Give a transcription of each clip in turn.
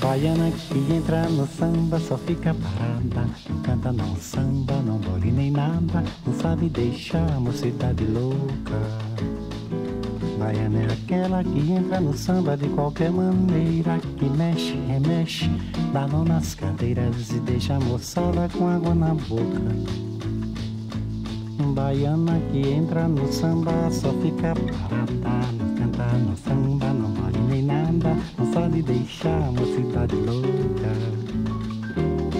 baiana que entra no samba só fica parada. Não canta, não samba, não bole nem nada. Não sabe deixar a mocidade louca. Baiana é aquela que entra no samba de qualquer maneira. Que mexe, remexe, dá mão nas cadeiras e deixa a moçada com água na boca. Baiana que entra no samba só fica parada. Não canta, não samba, não nem nada. Não sabe deixar a mocidade louca.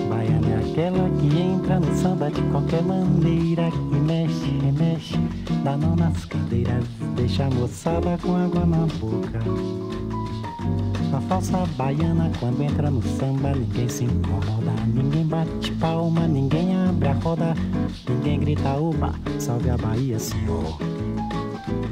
Baiana é aquela que entra no samba de qualquer maneira. Que mexe, remexe, dá mão nas cadeiras, deixa a moçada com água na boca. A falsa baiana quando entra no samba ninguém se incomoda, ninguém bate palma, ninguém abre a roda, ninguém grita oba, salve a Bahia, senhor.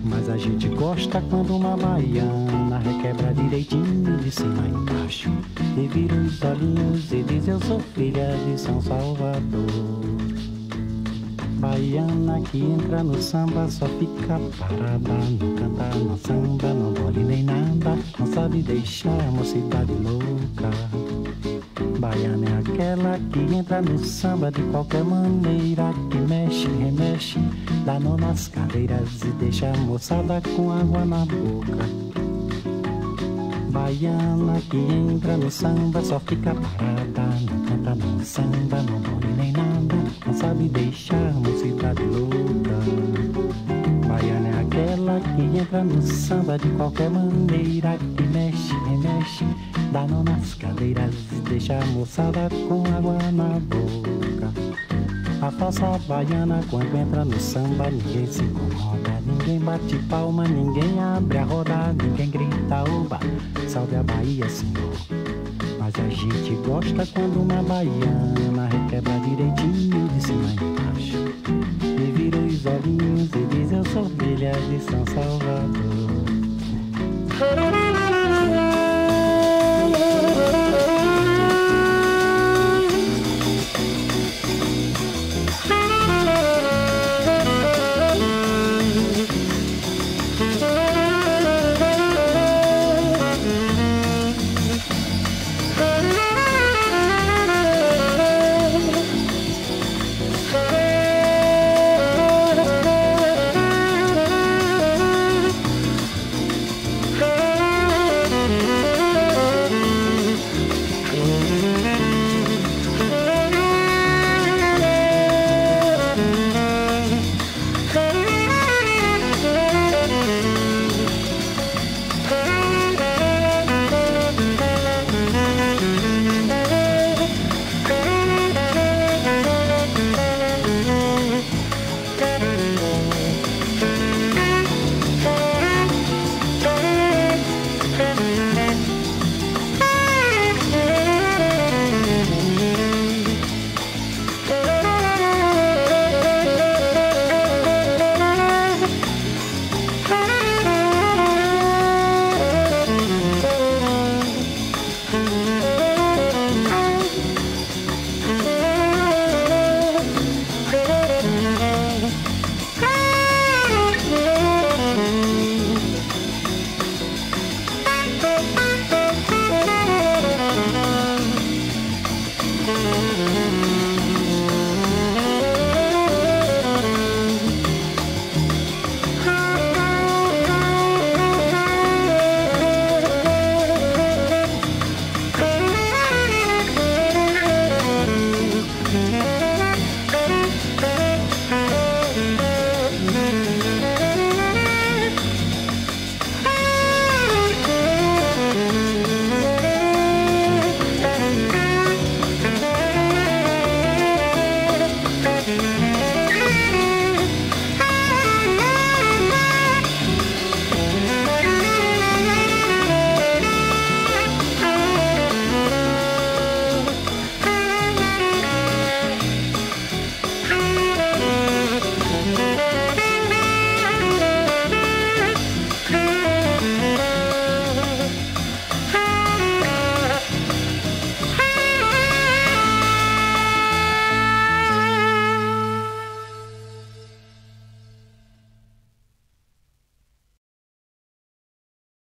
Mas a gente gosta quando uma baiana requebra direitinho de cima a embaixo e vira os olhinhos e diz eu sou filha de São Salvador. Baiana que entra no samba só fica parada, não canta, não samba, não bole nem nada, não sabe deixar a mocidade louca. Baiana é aquela que entra no samba de qualquer maneira, que mexe, remexe, dá nó nas cadeiras e deixa a moçada com água na boca. Baiana que entra no samba só fica parada, não canta, não samba, não bole nem nada, não sabe deixar mocidade louca. Baiana é aquela que entra no samba de qualquer maneira, que mexe, remexe, dá nó nas cadeiras deixa a moçada com água na boca. A falsa baiana quando entra no samba ninguém se incomoda, ninguém bate palma, ninguém abre a roda, ninguém grita oba, salve a Bahia, senhor. Mas a gente gosta quando uma baiana requebra direitinho de cima embaixo e vira os olhinhos e diz eu sou filha de São Salvador.